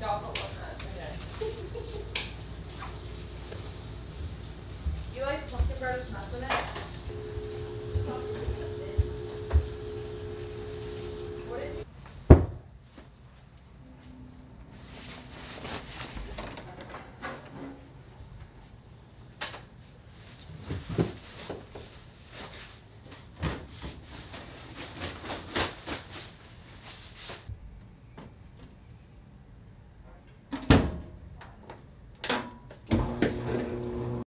吓死我